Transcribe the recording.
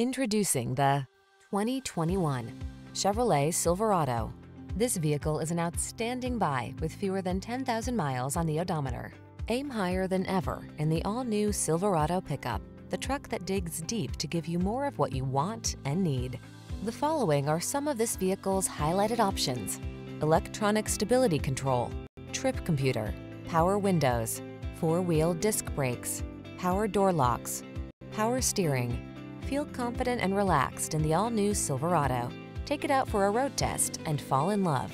Introducing the 2021 Chevrolet Silverado. This vehicle is an outstanding buy with fewer than 10,000 miles on the odometer. Aim higher than ever in the all-new Silverado pickup, the truck that digs deep to give you more of what you want and need. The following are some of this vehicle's highlighted options. Electronic stability control, trip computer, power windows, four-wheel disc brakes, power door locks, power steering. Feel confident and relaxed in the all-new Silverado. Take it out for a road test and fall in love.